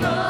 Rainbow.